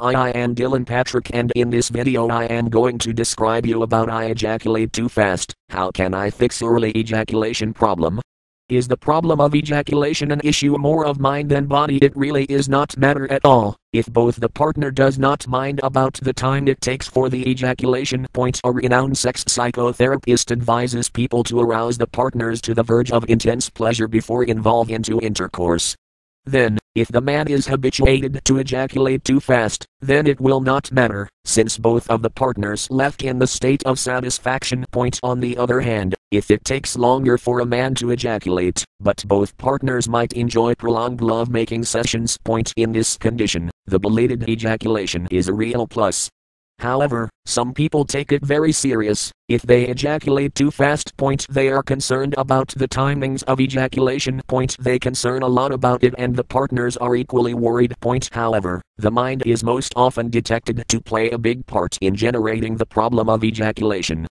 Hi, I am Dylan Patrick, and in this video, I am going to describe you about I ejaculate too fast. How can I fix early ejaculation problem? Is the problem of ejaculation an issue more of mind than body? It really is not matter at all. If both the partner does not mind about the time it takes for the ejaculation point, a renowned sex psychotherapist advises people to arouse the partners to the verge of intense pleasure before involving into intercourse. Then, if the man is habituated to ejaculate too fast, then it will not matter, since both of the partners left in the state of satisfaction. Point on the other hand, if it takes longer for a man to ejaculate, but both partners might enjoy prolonged love making sessions. Point in this condition, the belated ejaculation is a real plus. However, some people take it very serious. If they ejaculate too fast, point they are concerned about the timings of ejaculation. Point they concern a lot about it and the partners are equally worried. Point however, the mind is most often detected to play a big part in generating the problem of ejaculation.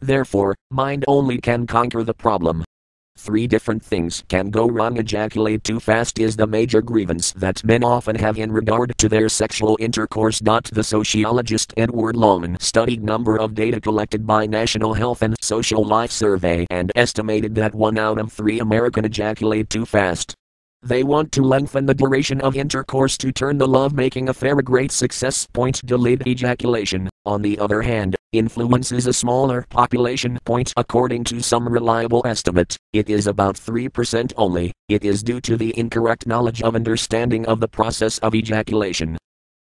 Therefore, mind only can conquer the problem. Three different things can go wrong. Ejaculate too fast is the major grievance that men often have in regard to their sexual intercourse. The sociologist Edward Laumann studied number of data collected by National Health and Social Life Survey and estimated that one out of three American ejaculate too fast. They want to lengthen the duration of intercourse to turn the love-making affair a great success. Point delayed ejaculation, on the other hand, influences a smaller population. Point according to some reliable estimate, it is about 3% only. It is due to the incorrect knowledge of understanding of the process of ejaculation.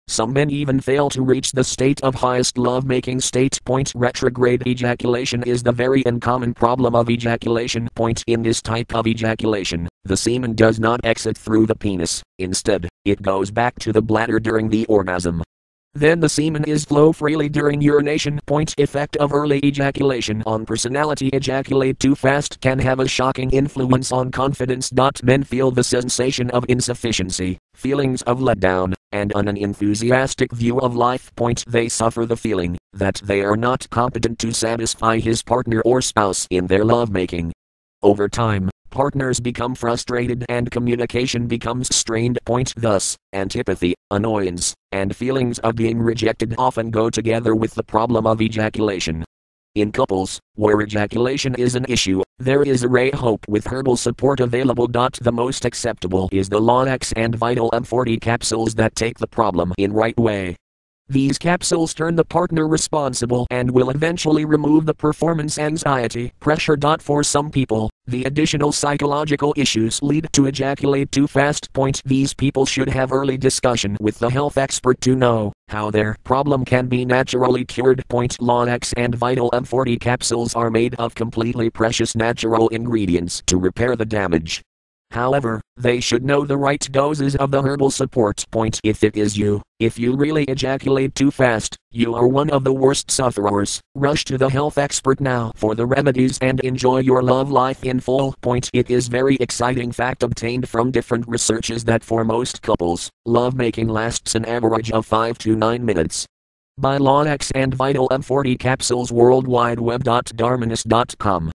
Some men even fail to reach the state of highest love making state. Point retrograde ejaculation is the very uncommon problem of ejaculation. Point in this type of ejaculation, the semen does not exit through the penis, instead, it goes back to the bladder during the orgasm. Then the semen is flow freely during urination. Point effect of early ejaculation on personality. Ejaculate too fast can have a shocking influence on confidence. Men feel the sensation of insufficiency, feelings of letdown, and an unenthusiastic view of life. Point they suffer the feeling that they are not competent to satisfy his partner or spouse in their lovemaking. Over time, partners become frustrated and communication becomes strained. Point thus, antipathy, annoyance, and feelings of being rejected often go together with the problem of ejaculation. In couples, where ejaculation is an issue, there is a ray hope with herbal support available. The most acceptable is the Lawax and Vital M40 capsules that take the problem in right way. These capsules turn the partner responsible and will eventually remove the performance anxiety pressure. For some people, the additional psychological issues lead to ejaculate too fast. Point these people should have early discussion with the health expert to know how their problem can be naturally cured. Point Lawax and Vital M40 capsules are made of completely precious natural ingredients to repair the damage. However, they should know the right doses of the herbal support point if it is you. If you really ejaculate too fast, you are one of the worst sufferers. Rush to the health expert now for the remedies and enjoy your love life in full. Point it is very exciting fact obtained from different researches that for most couples, lovemaking lasts an average of 5 to 9 minutes. Buy Lawax and Vital M40 capsules worldwide web.dharmanis.com